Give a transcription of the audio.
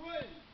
Three.